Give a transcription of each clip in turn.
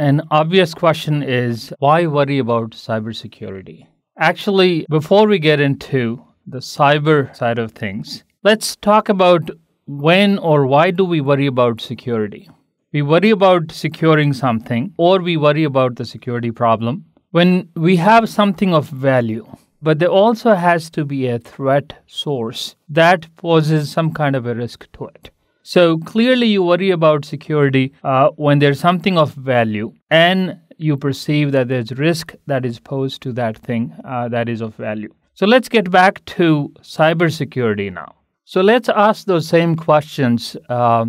An obvious question is why worry about cybersecurity? Actually, before we get into the cyber side of things, let's talk about when or why do we worry about security? We worry about securing something or we worry about the security problem when we have something of value but there also has to be a threat source that poses some kind of a risk to it. So clearly, you worry about security uh, when there's something of value and you perceive that there's risk that is posed to that thing uh, that is of value. So let's get back to cybersecurity now. So let's ask those same questions. Uh,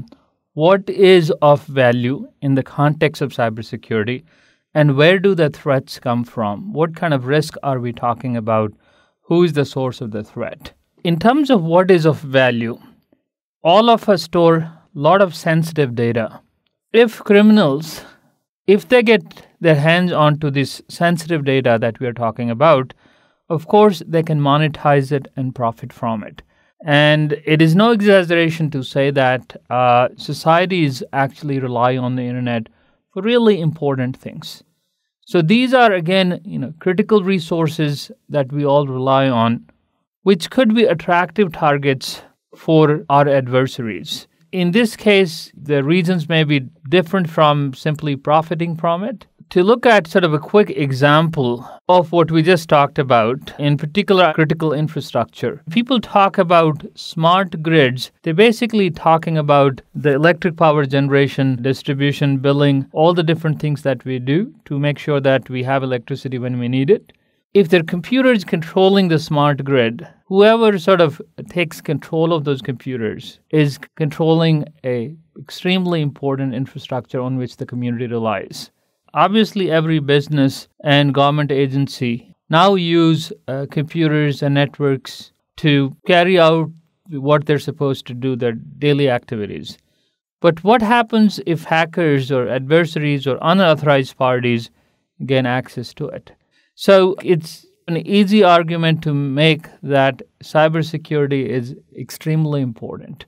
what is of value in the context of cybersecurity? And where do the threats come from? What kind of risk are we talking about? Who is the source of the threat? In terms of what is of value, all of us store lot of sensitive data. If criminals, if they get their hands onto this sensitive data that we are talking about, of course they can monetize it and profit from it. And it is no exaggeration to say that uh, societies actually rely on the internet for really important things. So these are again, you know, critical resources that we all rely on, which could be attractive targets for our adversaries. In this case, the reasons may be different from simply profiting from it to look at sort of a quick example of what we just talked about, in particular critical infrastructure. People talk about smart grids. They're basically talking about the electric power generation, distribution, billing, all the different things that we do to make sure that we have electricity when we need it. If their computer is controlling the smart grid, whoever sort of takes control of those computers is controlling a extremely important infrastructure on which the community relies. Obviously every business and government agency now use uh, computers and networks to carry out what they're supposed to do their daily activities. But what happens if hackers or adversaries or unauthorized parties gain access to it so it's an easy argument to make that cybersecurity is extremely important